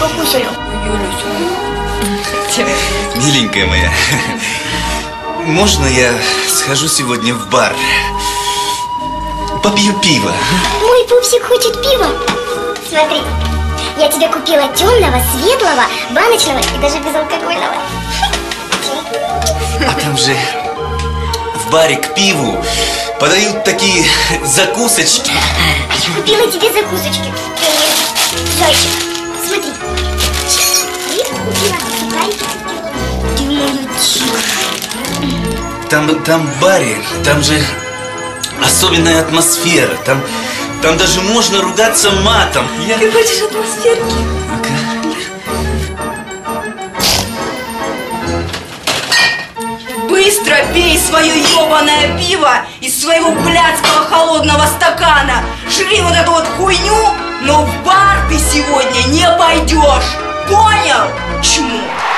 покушаю. Миленькая моя, можно я схожу сегодня в бар? Попью пиво. Мой пупсик хочет пива. Смотри, я тебе купила темного, светлого, баночного и даже безалкогольного. А там же в баре к пиву подают такие закусочки. Купила тебе закусочки. Там, там баре, там же особенная атмосфера. Там, там даже можно ругаться матом. Я... Ты хочешь атмосферки? Быстро пей свое ебаное пиво из своего блядского холодного стакана. Жри вот эту вот хуйню, но в бар ты сегодня не пойдешь. Понял? Чмо.